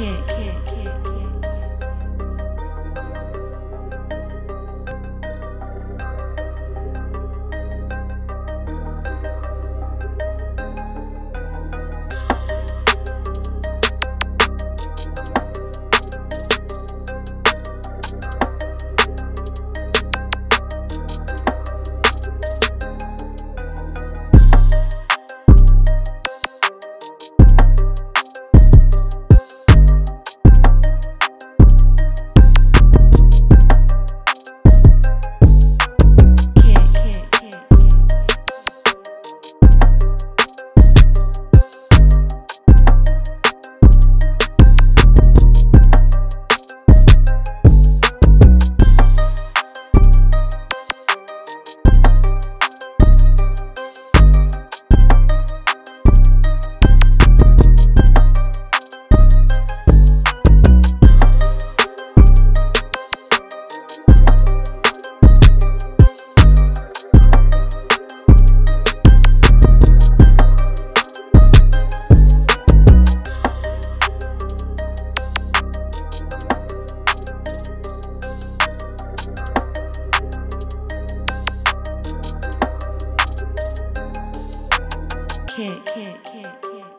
kick. kick, kick, kick, kick.